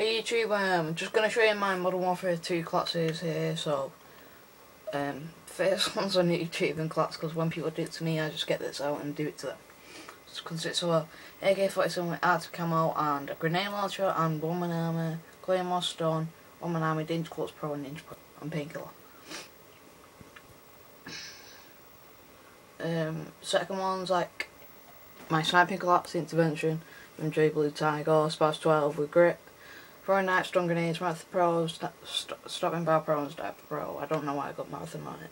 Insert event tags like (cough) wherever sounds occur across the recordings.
Hey YouTube, um, I'm just going to show you my Modern Warfare 2 classes here, so, um, first (laughs) one's on YouTube and class, because when people do it to me, I just get this out and do it to them. It consists of a AK-47 with art camo, and a grenade launcher, and one armor, claymore stone, one armor, danger close pro, and ninja pro, and painkiller. Um, second one's like my sniping collapse intervention from FMJ Blue Tiger, SPAS-12 with grip. Throwing Knife, Strong Grenades, Marathon Pro, st st Stopping Power Pro and Sniper Pro. I don't know why I got Marathon on it.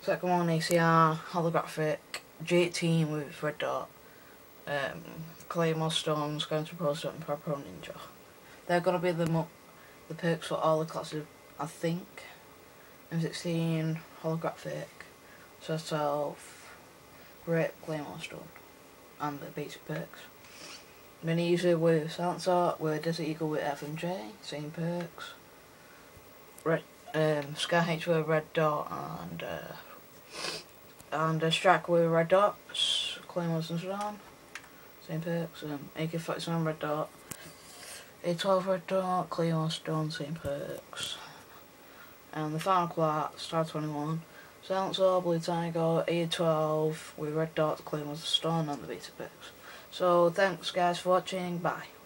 Second one, ACR, Holographic, G18 with Red Dot, um, Claymore Stones, going to Pro Stopping Power Pro Ninja. They're going to be the the perks for all the classes, I think. M16, Holographic, so Self, Grip, Claymore Stone, and the basic perks. User with Silencer, with Desert Eagle with FMJ, same perks. Red, um, SCAR-H with Red Dot and uh, and a Strike with Red Dots, Claymores and Sudan, same perks. Um, AK-47 Red Dot, AA-12 Red Dot, Claymore Stone, same perks. And the final class, TAR-21, Silencer, Blue Tiger, AA-12 with Red Dot, Claymores Stone and the beta perks. So thanks guys for watching, bye.